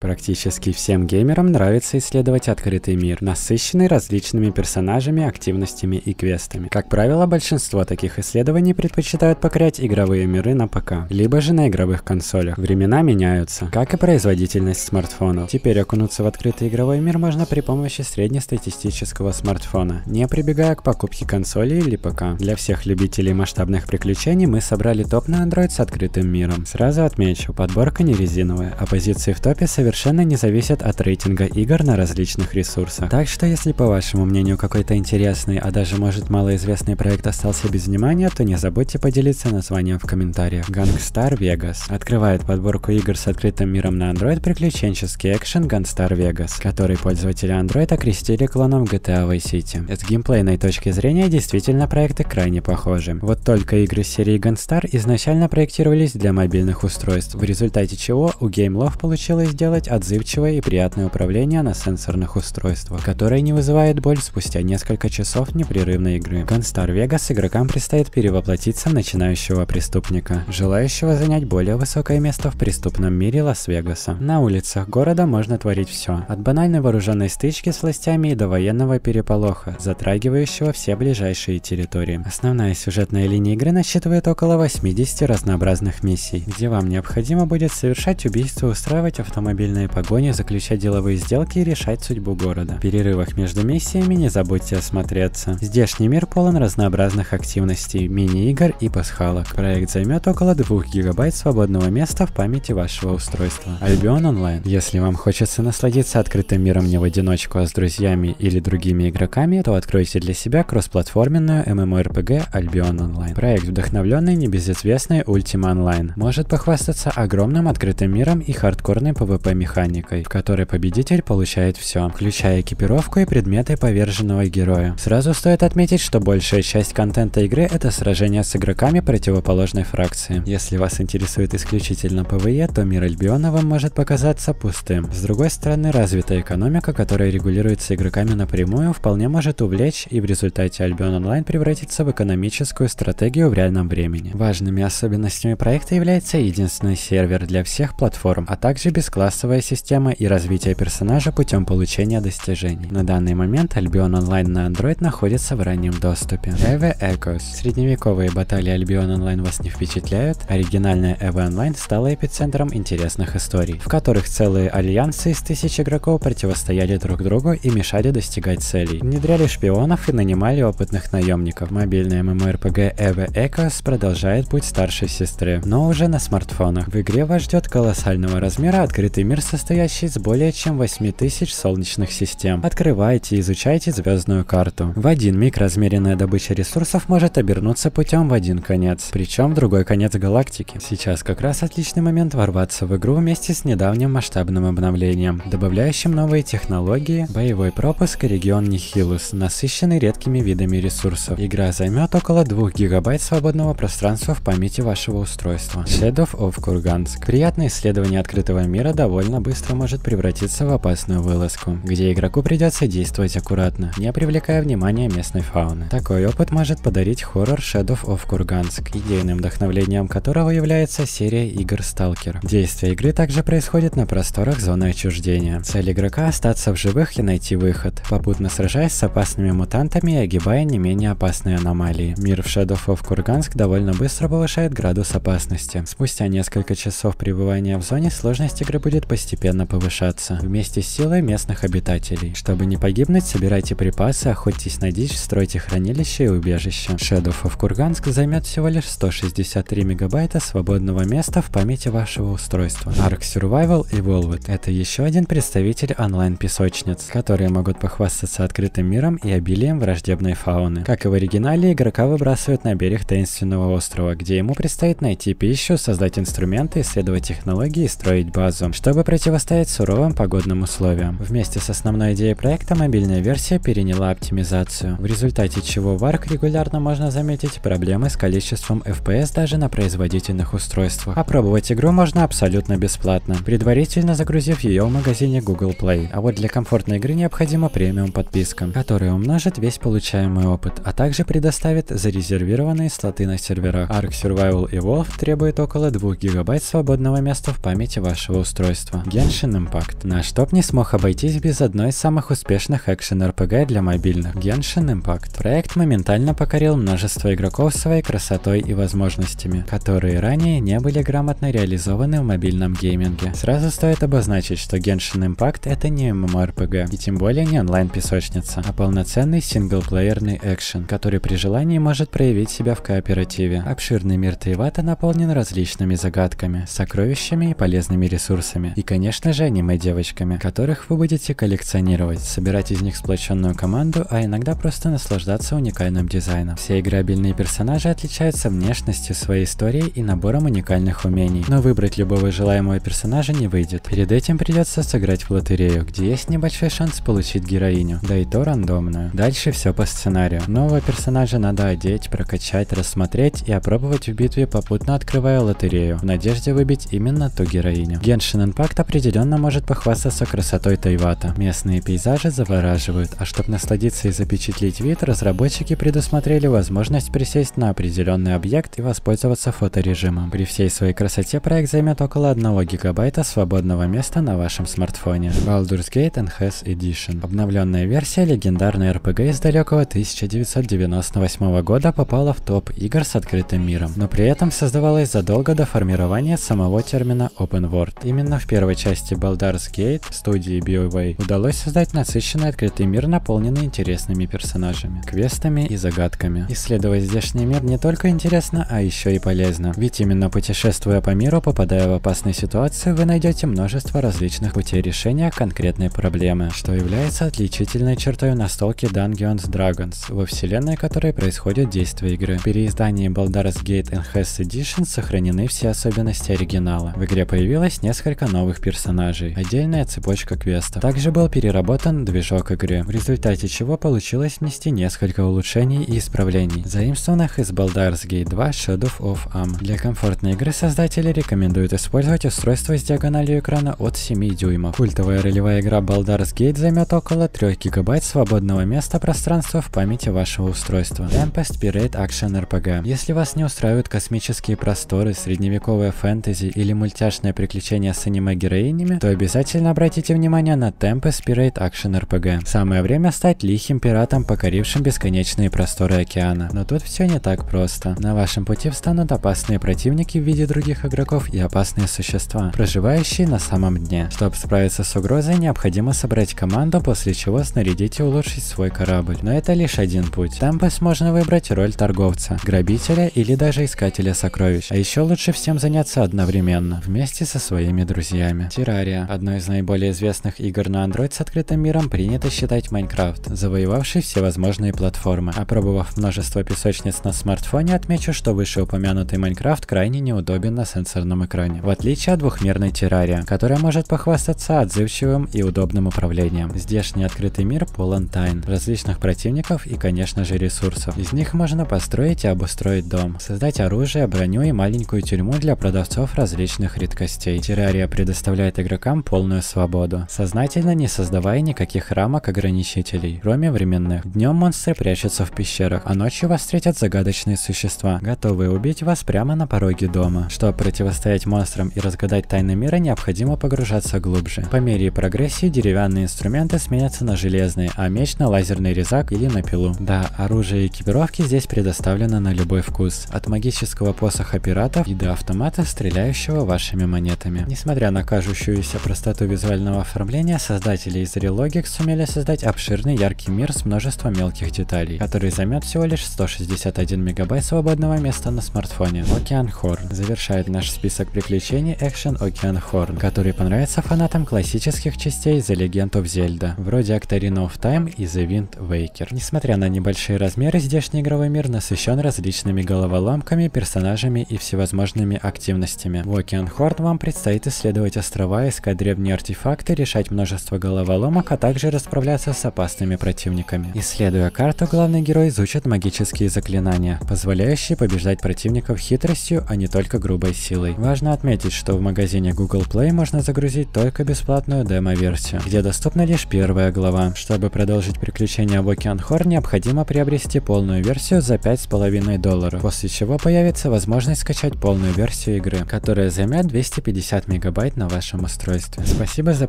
Практически всем геймерам нравится исследовать открытый мир, насыщенный различными персонажами, активностями и квестами. Как правило, большинство таких исследований предпочитают покорять игровые миры на ПК, либо же на игровых консолях. Времена меняются, как и производительность смартфонов. Теперь окунуться в открытый игровой мир можно при помощи среднестатистического смартфона, не прибегая к покупке консоли или ПК. Для всех любителей масштабных приключений мы собрали топ на Android с открытым миром. Сразу отмечу, подборка не резиновая, а позиции в топе совершенно совершенно не зависят от рейтинга игр на различных ресурсах. Так что если по вашему мнению какой-то интересный, а даже может малоизвестный проект остался без внимания, то не забудьте поделиться названием в комментариях. Gangstar Vegas открывает подборку игр с открытым миром на Android приключенческий экшен Gunstar Vegas, который пользователи Android окрестили клоном GTA Vice City. С геймплейной точки зрения действительно проекты крайне похожи. Вот только игры серии Gunstar изначально проектировались для мобильных устройств, в результате чего у GameLoft получилось сделать сделать отзывчивое и приятное управление на сенсорных устройствах, которое не вызывает боль спустя несколько часов непрерывной игры. В Gunstar Vegas игрокам предстоит перевоплотиться в начинающего преступника, желающего занять более высокое место в преступном мире Лас-Вегаса. На улицах города можно творить все, от банальной вооруженной стычки с властями и до военного переполоха, затрагивающего все ближайшие территории. Основная сюжетная линия игры насчитывает около 80 разнообразных миссий, где вам необходимо будет совершать убийства, устраивать автомобильные автомобильные погони, заключать деловые сделки и решать судьбу города. В перерывах между миссиями не забудьте осмотреться. Здешний мир полон разнообразных активностей, мини-игр и пасхалок. Проект займет около 2 гигабайт свободного места в памяти вашего устройства. Albion Online. Если вам хочется насладиться открытым миром не в одиночку, а с друзьями или другими игроками, то откройте для себя кроссплатформенную MMORPG Albion Online. Проект, вдохновленный небезызвестной Ultima Online, может похвастаться огромным открытым миром и хардкорной PvP механикой, в которой победитель получает все, включая экипировку и предметы поверженного героя. Сразу стоит отметить, что большая часть контента игры это сражения с игроками противоположной фракции. Если вас интересует исключительно PvE, то мир Альбиона вам может показаться пустым. С другой стороны, развитая экономика, которая регулируется игроками напрямую, вполне может увлечь и в результате Альбион Онлайн превратиться в экономическую стратегию в реальном времени. Важными особенностями проекта является единственный сервер для всех платформ, а также бесклассовый квестовая система и развитие персонажа путем получения достижений. На данный момент Albion Online на Android находится в раннем доступе. Eve Echoes. Средневековые баталии Albion Online вас не впечатляют? Оригинальная Eve Online стала эпицентром интересных историй, в которых целые альянсы из тысяч игроков противостояли друг другу и мешали достигать целей. Внедряли шпионов и нанимали опытных наемников. Мобильная MMORPG Eve Echoes продолжает путь старшей сестры, но уже на смартфонах. В игре вас ждет колоссального размера открытый мир состоящий из более чем 8000 солнечных систем. Открывайте и изучайте звездную карту. В один миг размеренная добыча ресурсов может обернуться путем в один конец, причем в другой конец галактики. Сейчас как раз отличный момент ворваться в игру вместе с недавним масштабным обновлением, добавляющим новые технологии, боевой пропуск и регион Нихилус, насыщенный редкими видами ресурсов. Игра займет около 2 гигабайт свободного пространства в памяти вашего устройства. Shadow of Kurgansk. Приятное исследование открытого мира довольно довольно быстро может превратиться в опасную вылазку, где игроку придется действовать аккуратно, не привлекая внимания местной фауны. Такой опыт может подарить хоррор Shadow of Kurgansk, идейным вдохновлением которого является серия игр Stalker. Действие игры также происходит на просторах зоны отчуждения. Цель игрока остаться в живых и найти выход, попутно сражаясь с опасными мутантами и огибая не менее опасные аномалии. Мир в Shadow of Kurgansk довольно быстро повышает градус опасности. Спустя несколько часов пребывания в зоне сложность игры будет постепенно повышаться, вместе с силой местных обитателей. Чтобы не погибнуть, собирайте припасы, охотьтесь на дичь, стройте хранилище и убежище. Shadow of Kurgansk займет всего лишь 163 мегабайта свободного места в памяти вашего устройства. Ark Survival Evolved – это еще один представитель онлайн-песочниц, которые могут похвастаться открытым миром и обилием враждебной фауны. Как и в оригинале, игрока выбрасывают на берег таинственного острова, где ему предстоит найти пищу, создать инструменты, исследовать технологии и строить базу. Чтобы противостоять суровым погодным условиям. Вместе с основной идеей проекта мобильная версия переняла оптимизацию, в результате чего в ARC регулярно можно заметить проблемы с количеством FPS даже на производительных устройствах. Опробовать игру можно абсолютно бесплатно, предварительно загрузив ее в магазине Google Play. А вот для комфортной игры необходима премиум подписка, которая умножит весь получаемый опыт, а также предоставит зарезервированные слоты на серверах. Ark Survival Evolved требует около 2 гигабайт свободного места в памяти вашего устройства устройства. Genshin Impact. Наш топ не смог обойтись без одной из самых успешных экшен-РПГ для мобильных. Genshin Impact. Проект моментально покорил множество игроков своей красотой и возможностями, которые ранее не были грамотно реализованы в мобильном гейминге. Сразу стоит обозначить, что Genshin Impact это не MMORPG, и тем более не онлайн-песочница, а полноценный синглплеерный экшен, который при желании может проявить себя в кооперативе. Обширный мир Тайвата наполнен различными загадками, сокровищами и полезными ресурсами. И, конечно же, аниме-девочками, которых вы будете коллекционировать, собирать из них сплоченную команду, а иногда просто наслаждаться уникальным дизайном. Все играбельные персонажи отличаются внешностью своей истории и набором уникальных умений, но выбрать любого желаемого персонажа не выйдет. Перед этим придется сыграть в лотерею, где есть небольшой шанс получить героиню, да и то рандомную. Дальше все по сценарию. Нового персонажа надо одеть, прокачать, рассмотреть и опробовать в битве, попутно открывая лотерею, в надежде выбить именно ту героиню. Genshin Impact определенно может похвастаться красотой Тайвата. Местные пейзажи завораживают, а чтобы насладиться и запечатлеть вид, разработчики предусмотрели возможность присесть на определенный объект и воспользоваться фоторежимом. При всей своей красоте проект займет около 1 гигабайта свободного места на вашем смартфоне. Baldur's Gate Enhanced Edition. Обновленная версия легендарной RPG из далекого 1998 года попала в топ игр с открытым миром, но при этом создавалась задолго до формирования самого термина Open World. Именно в первой части Baldur's Gate студии BioWare удалось создать насыщенный открытый мир, наполненный интересными персонажами, квестами и загадками. Исследовать здешний мир не только интересно, а еще и полезно. Ведь именно путешествуя по миру, попадая в опасные ситуации, вы найдете множество различных путей решения конкретной проблемы, что является отличительной чертой настолки Dungeons Dragons, во вселенной которой происходит действие игры. В переиздании Baldur's Gate Enhanced Edition сохранены все особенности оригинала. В игре появилось несколько новых персонажей, отдельная цепочка квестов. Также был переработан движок игры, в результате чего получилось внести несколько улучшений и исправлений, заимствованных из Baldur's Gate 2 Shadow of Am. Для комфортной игры создатели рекомендуют использовать устройство с диагональю экрана от 7 дюймов. Культовая ролевая игра Baldur's Gate займет около 3 гигабайт свободного места пространства в памяти вашего устройства. Tempest Pirate Action RPG. Если вас не устраивают космические просторы, средневековое фэнтези или мультяшное приключение с аниме-героинями, то обязательно обратите внимание на Tempest Pirate Action RPG. Самое время стать лихим пиратом, покорившим бесконечные просторы океана. Но тут все не так просто. На вашем пути встанут опасные противники в виде других игроков и опасные существа, проживающие на самом дне. Чтобы справиться с угрозой, необходимо собрать команду, после чего снарядить и улучшить свой корабль. Но это лишь один путь. Темпес можно выбрать роль торговца, грабителя или даже искателя сокровищ. А еще лучше всем заняться одновременно, вместе со своими друзьями. Террария. Одно из наиболее известных игр на Android с открытым миром принято считать Майнкрафт, завоевавший все возможные платформы. Опробовав множество песочниц на смартфоне, отмечу, что вышеупомянутый Майнкрафт крайне неудобен на сенсорном экране, в отличие от двухмерной Террария, которая может похвастаться отзывчивым и удобным управлением. Здешний открытый мир полон тайн, различных противников и, конечно же, ресурсов. Из них можно построить и обустроить дом, создать оружие, броню и маленькую тюрьму для продавцов различных редкостей. Террария предоставляет игрокам полную свободу, сознательно не создавая никаких рамок ограничителей, кроме временных. Днем монстры прячутся в пещерах, а ночью вас встретят загадочные существа, готовые убить вас прямо на пороге дома. Чтобы противостоять монстрам и разгадать тайны мира, необходимо погружаться глубже. По мере прогрессии деревянные инструменты сменятся на железные, а меч на лазерный резак или на пилу. Да, оружие и экипировки здесь предоставлено на любой вкус. От магического посоха пиратов и до автомата, стреляющего вашими монетами. Несмотря на кажущуюся простоту визуального оформления, создатели из Relogic сумели создать обширный яркий мир с множеством мелких деталей, который займет всего лишь 161 мегабайт свободного места на смартфоне. Ocean Horn завершает наш список приключений Action Ocean Horn, который понравится фанатам классических частей The Legend of Zelda, вроде Octarina of Time и The Wind Waker. Несмотря на небольшие размеры, здешний игровой мир насыщен различными головоломками, персонажами и всевозможными активностями. В Ocean Horn вам предстоит исследовать острова, искать древние артефакты, решать множество головоломок, а также расправляться с опасными противниками. Исследуя карту, главный герой изучит магические заклинания, позволяющие побеждать противников хитростью, а не только грубой силой. Важно отметить, что в магазине Google Play можно загрузить только бесплатную демо-версию, где доступна лишь первая глава. Чтобы продолжить приключения в Океан Хор, необходимо приобрести полную версию за 5,5 долларов, после чего появится возможность скачать полную версию игры, которая займет 250 мегабайт на вашем устройстве. Спасибо за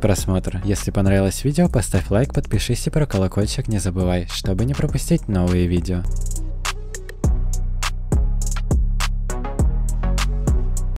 просмотр. Если понравилось видео, поставь лайк, подпишись и про колокольчик не забывай, чтобы не пропустить новые видео.